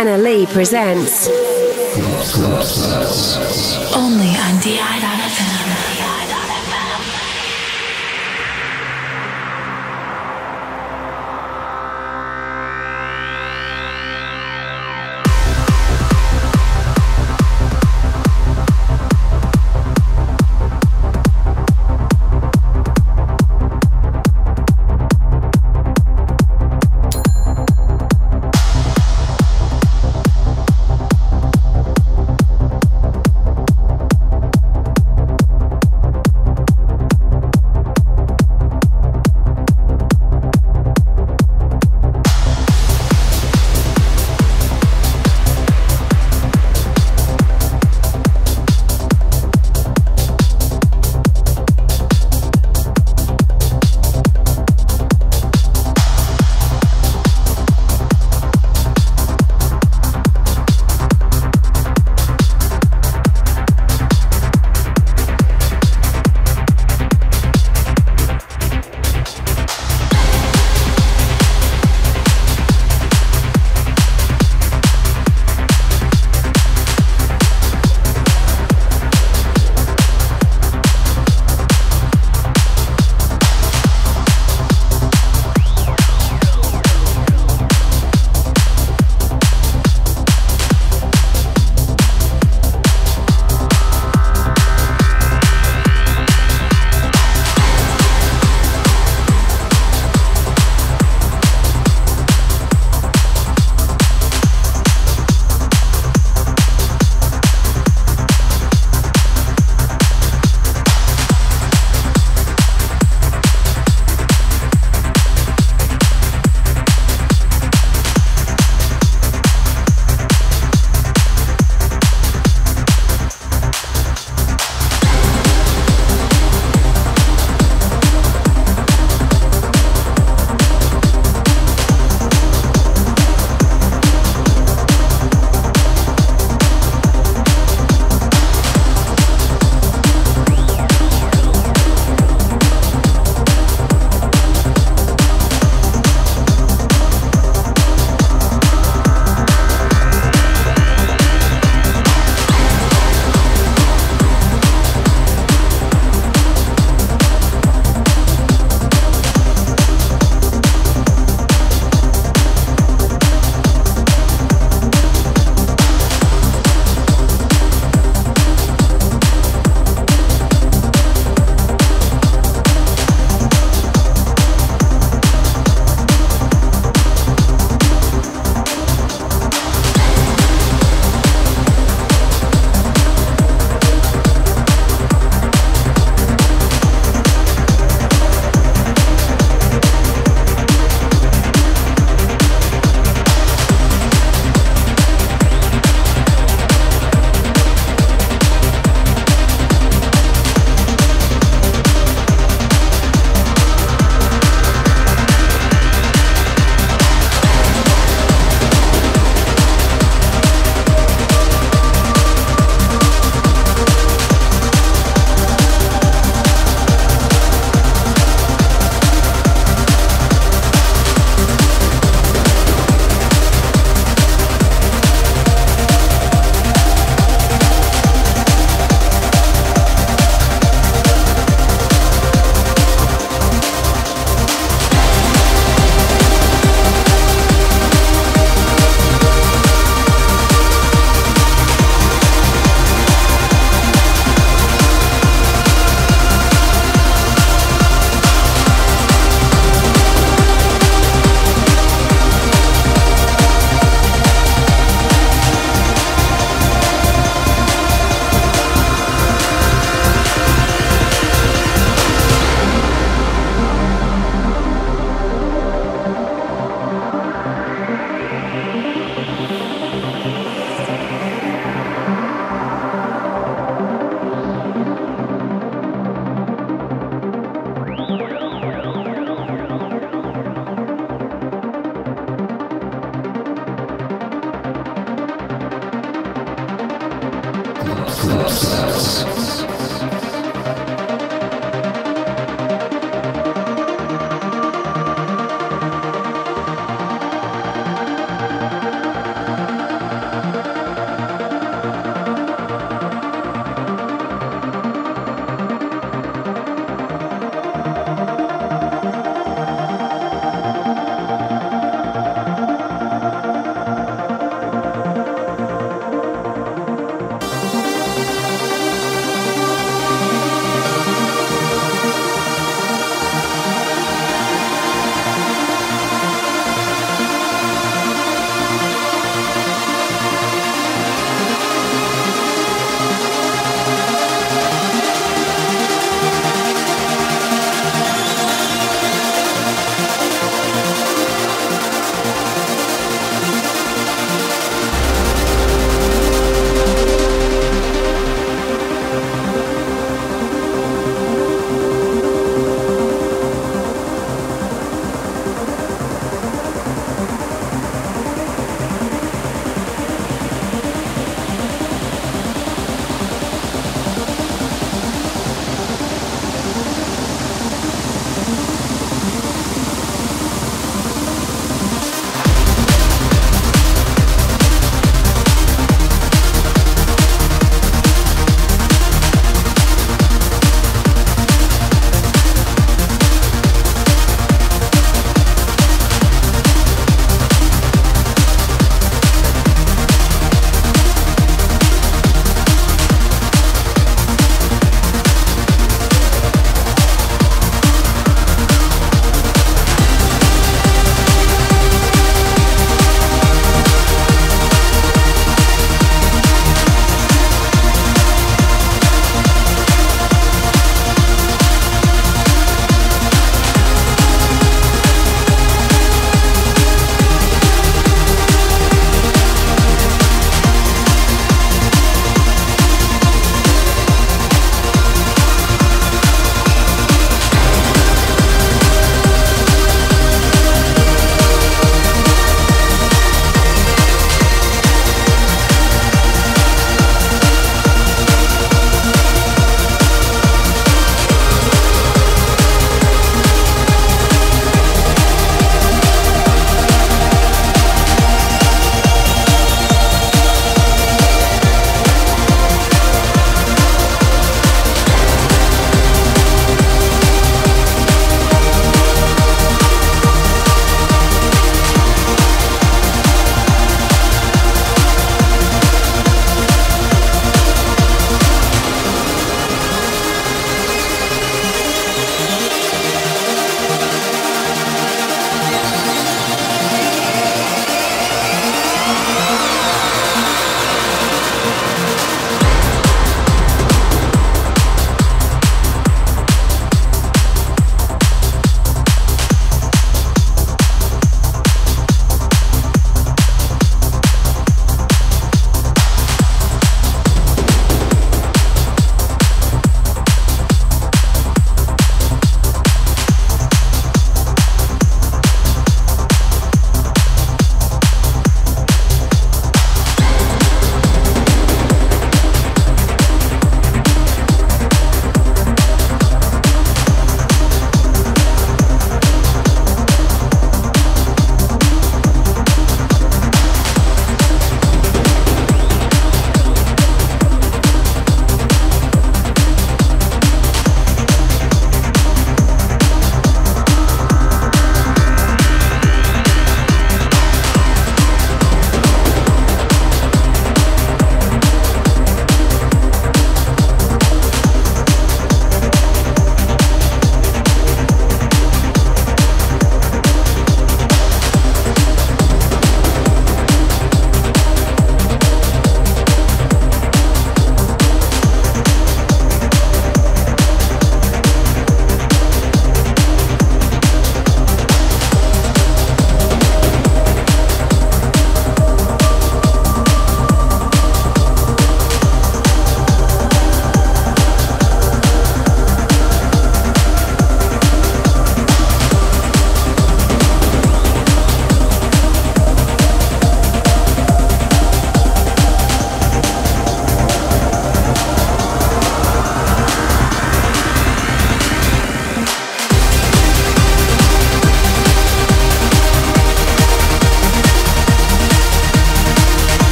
Anna Lee presents. Only on DI.FM.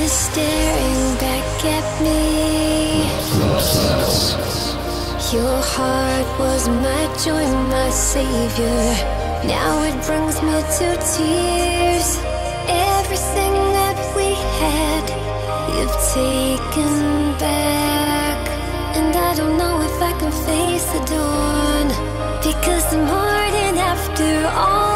is staring back at me. Your heart was my joy, my savior. Now it brings me to tears. Everything that we had, you've taken back. And I don't know if I can face the dawn. Because the morning after always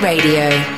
radio.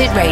Imported radio.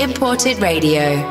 Imported radio.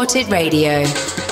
Imported radio.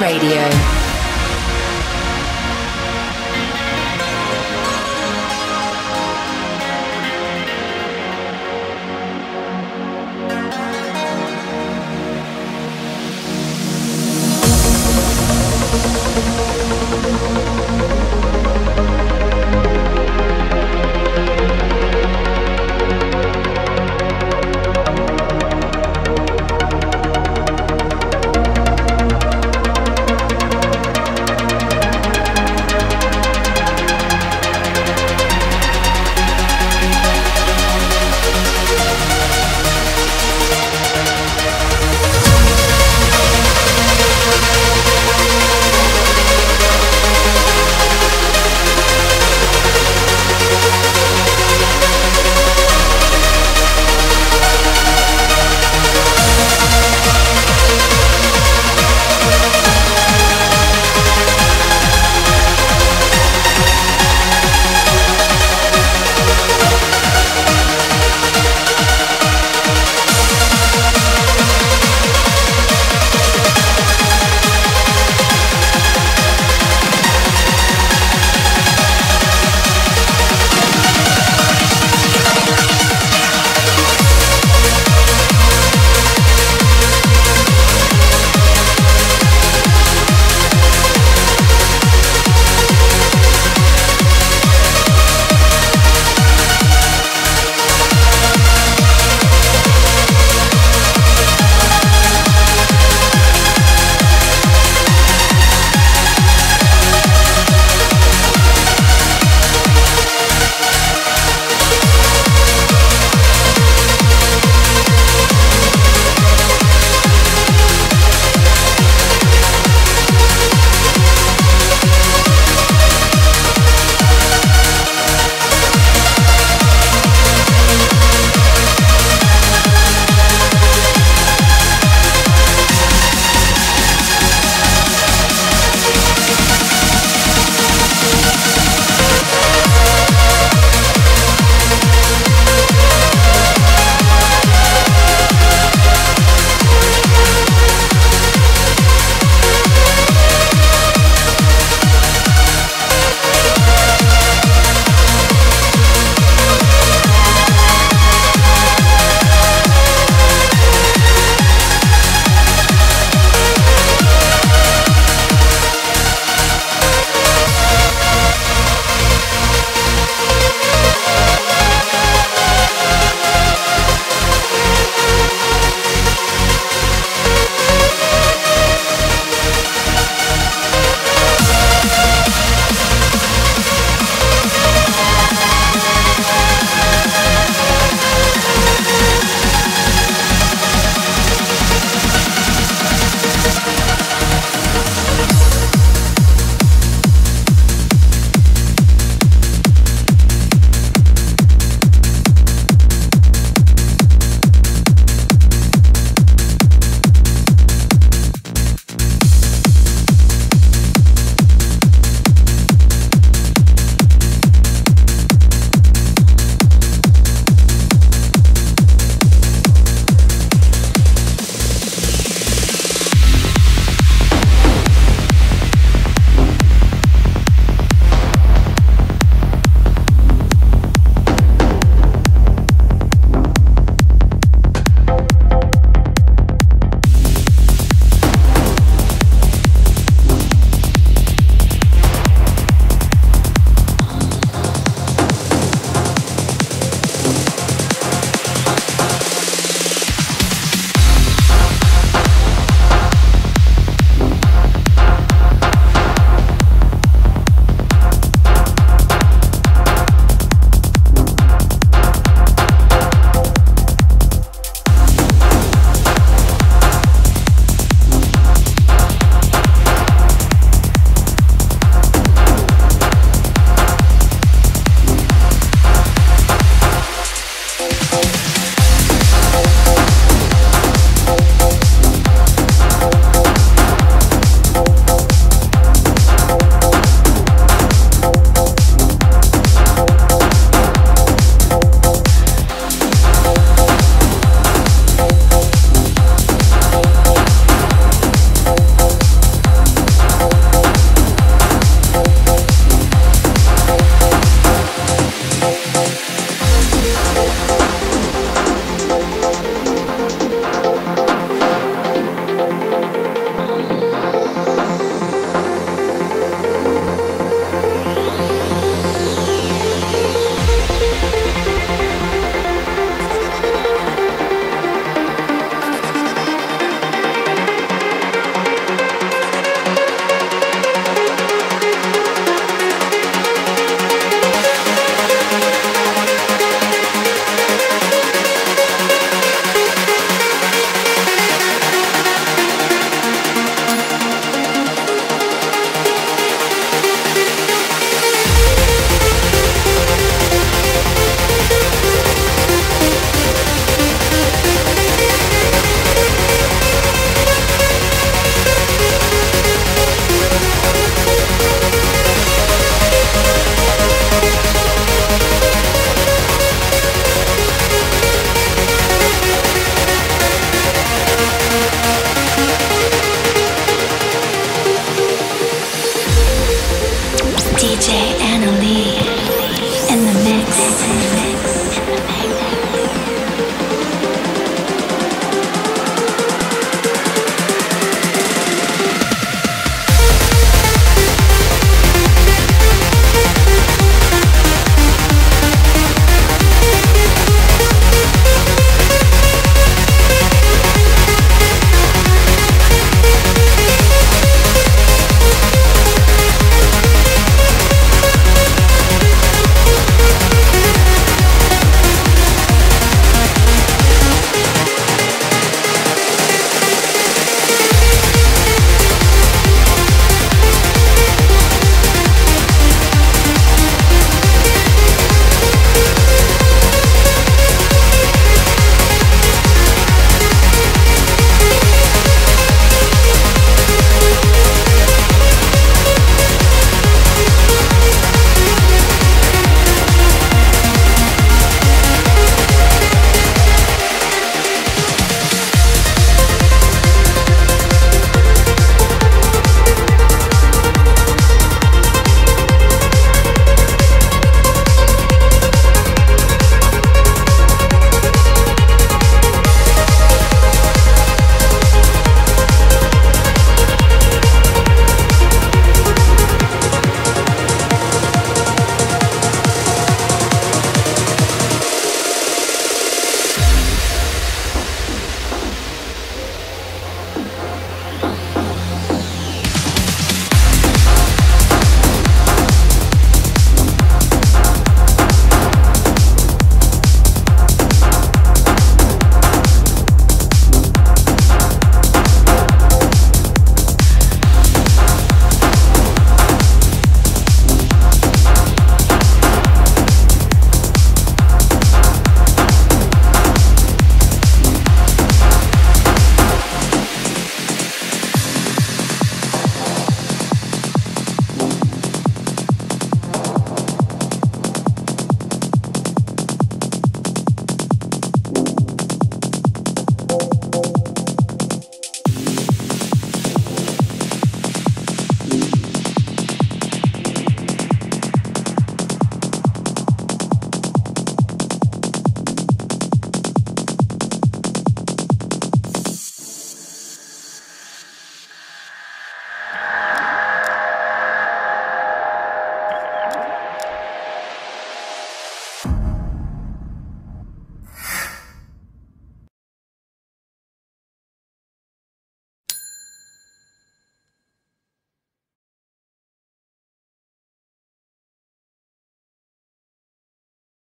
Radio.